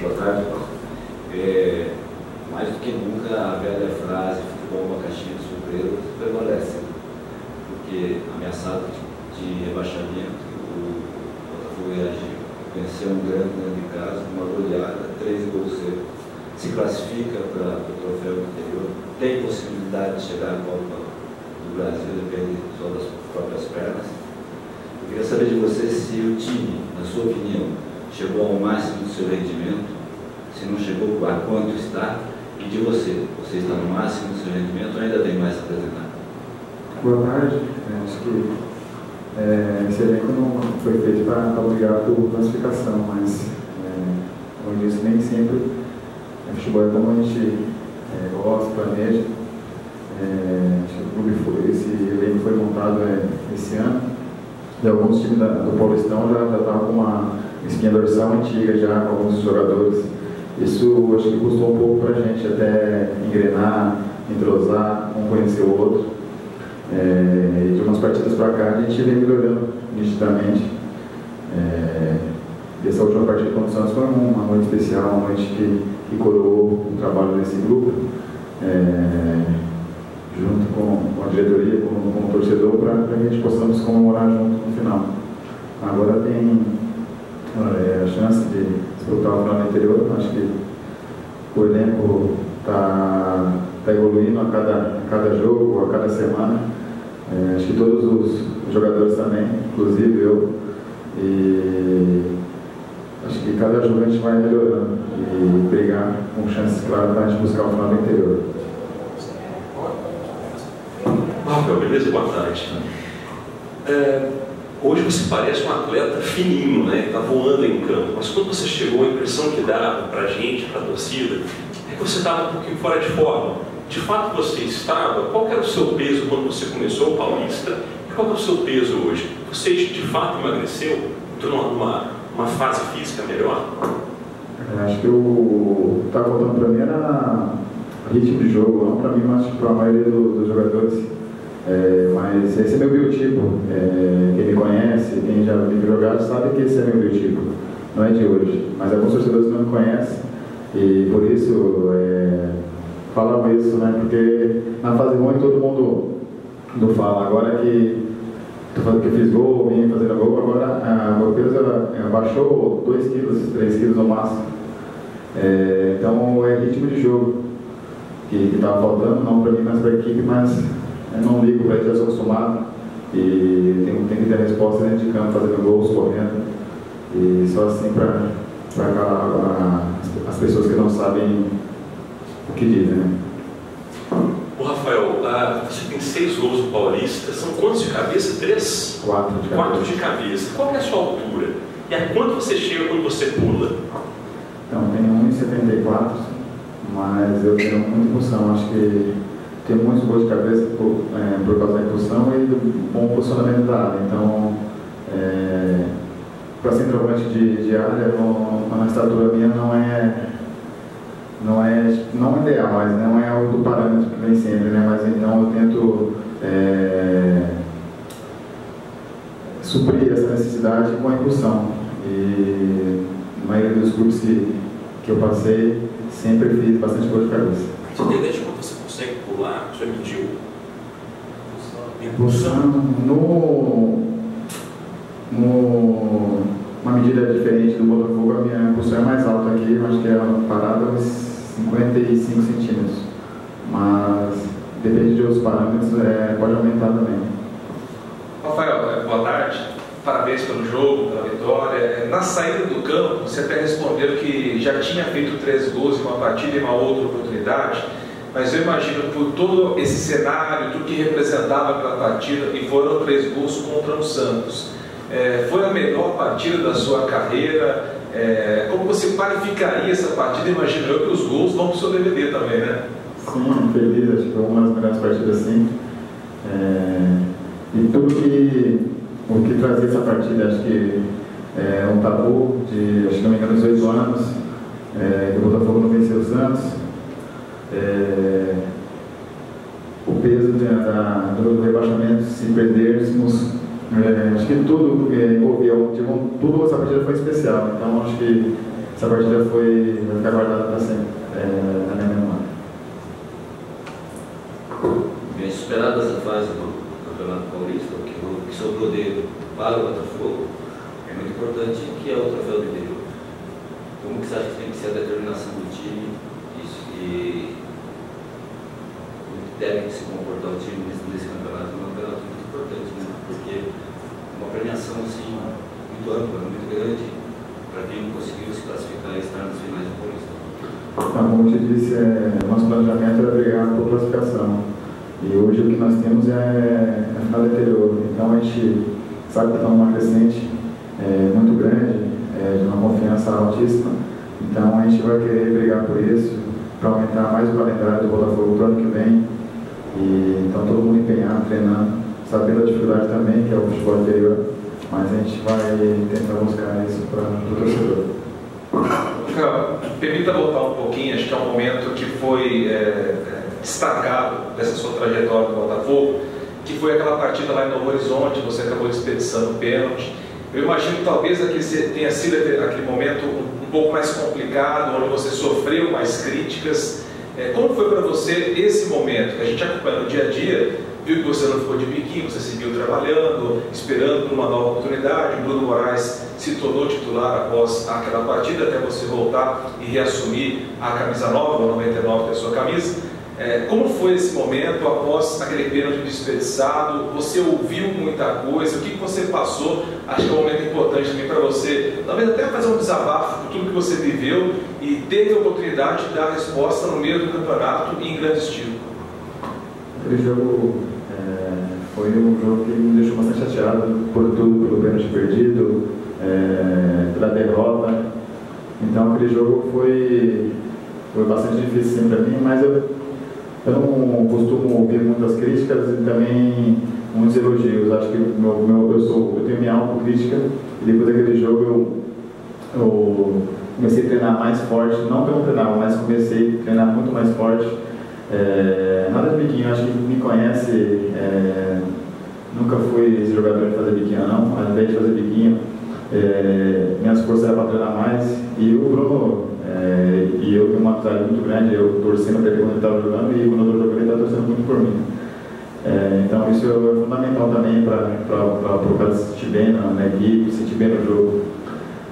Boa tarde. É, mais do que nunca a velha frase futebol uma caixinha de surpresas prevalece. Porque ameaçado de rebaixamento, o Botafogo reagiu. Venceu um grande dentro de casa, uma goleada, três gols cedo. Se classifica para o troféu interior, tem possibilidade de chegar à Copa do Brasil, depende só das próprias pernas. Eu queria saber de você se o time, na sua opinião, chegou ao máximo do seu rendimento, se não chegou, a quanto está, e de você, você está no máximo do seu rendimento ou ainda tem mais a apresentar? Boa tarde, é, acho que é, esse elenco não foi feito para brigar por classificação, mas, é, como eu disse, nem sempre é, futebol é como a gente é, gosta, planeja. É, o clube foi, esse elenco foi montado é, esse ano, e alguns times da, do Paulistão já estavam com uma espinha dorsal antiga já com alguns jogadores. Isso acho que custou um pouco para a gente até engrenar, entrosar, um conhecer o outro. É, e de umas partidas para cá a gente vem melhorando nitidamente. É, essa última partida contra o Santos foi uma noite especial, uma noite que, que coroou o trabalho desse grupo, é, junto com, a diretoria, com, com o torcedor, para que a gente possamos comemorar junto no final. Agora tem é, a chance de disputar o final no interior. Acho que o elenco está tá evoluindo a cada, a cada jogo, a cada semana. É, acho que todos os jogadores também, inclusive eu. E acho que cada jogo a gente vai melhorando e brigar com chances claras para a gente buscar o final do interior. Rafael, beleza? Boa tarde. É, Hoje você parece um atleta fininho, né? Está voando em campo. Mas quando você chegou, a impressão que dava para gente, para torcida, é que você estava um pouquinho fora de forma. De fato você estava? Qual era o seu peso quando você começou o Paulista? Qual é o seu peso hoje? Você de fato emagreceu? Entrou numa uma fase física melhor? É, acho que o que está faltando para mim era ritmo de jogo, não para mim, mas para a maioria do, dos jogadores é, mas esse é meu biotipo. É, quem me conhece, quem já me jogado, sabe que esse é meu biotipo. Não é de hoje. Mas alguns torcedores não me conhecem e por isso é, falava isso, né? Porque na fase ruim todo mundo não fala. Agora que que eu fiz gol, vim fazendo gol, agora a meu peso abaixou 2 quilos, 3 quilos no máximo. É, então é ritmo de jogo que estava faltando, não para mim, mas para a equipe, mas eu não ligo para ele, já sou acostumado. E tem, tem que ter resposta dentro de campo, fazendo gols, correndo. E só assim para as pessoas que não sabem o que dizem. Né? O Rafael, ah, você tem seis gols no Paulista, são quantos de cabeça? Três? Quatro de cabeça. Quatro de cabeça. Qual é a sua altura? E a quanto você chega quando você pula? Então, tenho 1,74, mas eu tenho muita impulsão. Acho que tem muitos gols de cabeça por, é, por causa da impulsão e do bom posicionamento da área. Então, é, para centroavante de, de área, uma estatura minha não é, não é não é ideal, mas não é o do parâmetro que vem sempre, né? Mas então eu tento é, suprir essa necessidade com a impulsão. E na maioria dos clubes que, que eu passei, sempre fiz bastante gol de cabeça. Quanto você consegue pular? Você mediu? Impulsão no, no uma medida diferente do Botafogo, a minha impulsão é mais alta aqui, eu acho que é parada uns 55 centímetros. Mas depende de outros parâmetros, é, pode aumentar também. Rafael, é, boa tarde. Parabéns pelo jogo, pela vitória. É, na saída do campo, você até respondeu que já tinha feito três gols em uma partida e uma outra oportunidade mas eu imagino por todo esse cenário, tudo que representava aquela partida, e foram três gols contra o Santos. É, foi a melhor partida da sua carreira? É, como você qualificaria essa partida? Imagino eu que os gols vão para o seu DVD também, né? Sim, feliz, acho que foi uma das melhores partidas sim. É, e tudo que, o que trazia essa partida, acho que é um tabu de, acho que não me engano, 18 anos, é, que o Botafogo não venceu o Santos é, o peso de, da, do rebaixamento, se perdêssemos, é, acho que tudo é, envolveu, tipo, tudo essa partida foi especial, então acho que essa partida foi, vai ficar guardada para sempre é, na minha memória. Bem superada essa fase do Campeonato Paulista, o que, que sobrou dele para o Botafogo é muito importante, que é o troféu do. Como que você acha que tem que ser a determinação do time e como que deve se comportar o time nesse, nesse campeonato? É um campeonato muito importante, né? porque é uma premiação assim, muito ampla, muito grande, para quem conseguiu se classificar e estar nas finais do Paulista. Como eu te disse, é, nosso planejamento era brigar por classificação. E hoje o que nós temos é a final do. Então a gente sabe que está numa crescente é, muito grande, é, de uma confiança altíssima. Então a gente vai querer brigar por isso, para aumentar mais o calendário do Botafogo para o ano que vem. E, então todo mundo empenhado, treinando, sabendo a dificuldade também, que é o futebol interior, mas a gente vai tentar buscar isso para o torcedor. Permita voltar um pouquinho, acho que é um momento que foi é, é, destacado dessa sua trajetória do Botafogo, que foi aquela partida lá em Novo Horizonte, você acabou desperdiçando pênalti. Eu imagino que talvez aquele tenha sido aquele momento um pouco mais complicado, onde você sofreu mais críticas. É, como foi para você esse momento? Que a gente acompanha no dia a dia, viu que você não ficou de biquinho, você seguiu trabalhando, esperando por uma nova oportunidade. Bruno Moraes se tornou titular após aquela partida, até você voltar e reassumir a camisa nova, o 99 que é a sua camisa. É, como foi esse momento após aquele pênalti desperdiçado? Você ouviu muita coisa? O que, você passou? Acho que é um momento importante também para você, talvez até fazer um desabafo por tudo que você viveu e teve a oportunidade de dar resposta no meio do campeonato e em grande estilo. Aquele jogo é, foi um jogo que me deixou bastante chateado por tudo, pelo pênalti perdido, é, pela derrota. Então aquele jogo foi, foi bastante difícil para mim, mas eu eu não costumo ouvir muitas críticas e também muitos elogios. Acho que meu, meu, eu, sou, eu tenho minha autocrítica e depois daquele jogo eu, eu comecei a treinar mais forte. Não que eu não treinava, mas comecei a treinar muito mais forte. É, nada de biquinho, acho que me conhece. É, nunca fui esse jogador de fazer biquinho, não. Ao invés de fazer biquinho, é, minhas forças eram para treinar mais. E o Bruno é, e eu tenho uma amizade muito grande, eu torcendo para ele quando ele estava jogando e quando eu estou jogando ele está torcendo muito por mim. É, então isso é fundamental também para o cara se sentir bem na, na, equipe, se sentir bem no jogo.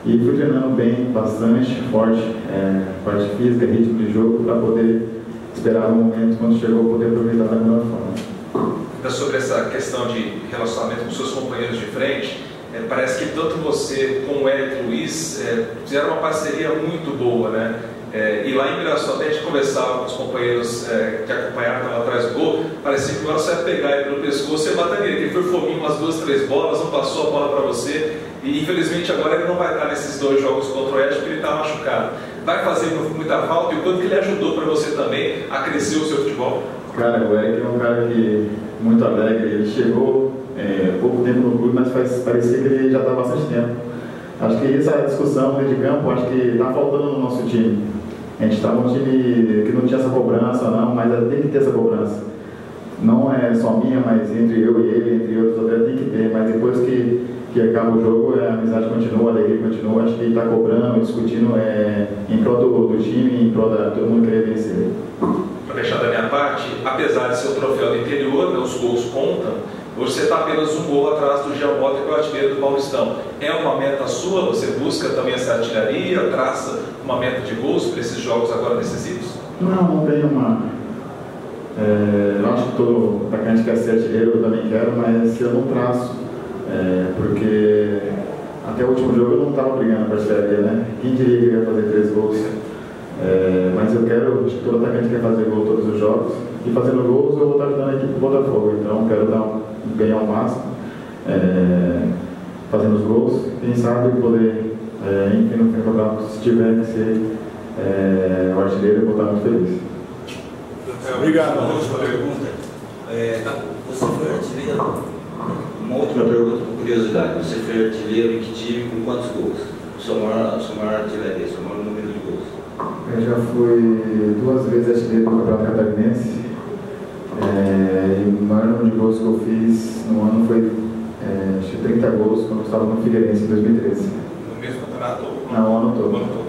E fui treinando bem, bastante, forte, é, parte física, ritmo de jogo, para poder esperar o momento quando chegou poder aproveitar da melhor forma. Sobre essa questão de relacionamento com seus companheiros de frente, é, parece que tanto você como o Eric Luiz é, fizeram uma parceria muito boa, né? É, e lá em Mirassol, até a gente conversava com os companheiros é, que acompanharam estavam atrás do gol, parecia que agora você ia pegar ele pelo pescoço e bateria. Ele foi fominho umas duas, três bolas, não passou a bola para você. E infelizmente agora ele não vai estar nesses dois jogos contra o Oeste porque ele está machucado. Vai fazer muita falta e o quanto que ele ajudou para você também a crescer o seu futebol? Cara, o Eric é um cara que muito alegre. Ele chegou é, pouco tempo no clube, mas faz, parecia que ele já está há bastante tempo. Acho que essa discussão dentro de campo, acho que está faltando no nosso time. A gente está num time que não tinha essa cobrança, não, mas tem que ter essa cobrança. Não é só minha, mas entre eu e ele, entre outros atletas, tem que ter. Mas depois que, que acaba o jogo, a amizade continua, a alegria continua. Acho que está cobrando, discutindo é, em prol do, do time, em prol da todo mundo querer vencer. Para deixar da minha parte, apesar de ser o troféu do interior, né, os gols contam, Hoje você está apenas um gol atrás do Mota, que é o artilheiro do Paulistão. É uma meta sua? Você busca também essa artilharia? Traça uma meta de gols para esses jogos agora decisivos? Não, não tenho uma. É, eu acho que todo atacante quer ser artilheiro, eu também quero, mas eu não traço. É, porque até o último jogo eu não estava brigando para a artilharia, né? Quem diria que ia fazer três gols? É, mas eu quero, acho que todo atacante quer fazer gol todos os jogos. E fazendo gols eu vou estar ajudando a equipe do Botafogo. Então quero dar um ganhar o máximo, é, fazendo os gols. Quem sabe poder, é, enfim, no campeonato, se tiver que ser é, o artilheiro, eu vou estar muito feliz. Obrigado. Uma última pergunta. É, você foi artilheiro? Uma última pergunta por curiosidade. Você foi artilheiro em que time com quantos gols? Sua maior, sua maior artilharia, seu maior número de gols? Eu já fui duas vezes artilheiro do Campeonato Catarinense é, e o maior número de gols que eu fiz no ano foi é, 30 gols quando eu estava no Figueirense em 2013. No mesmo campeonato? Não, o ano todo. O ano todo.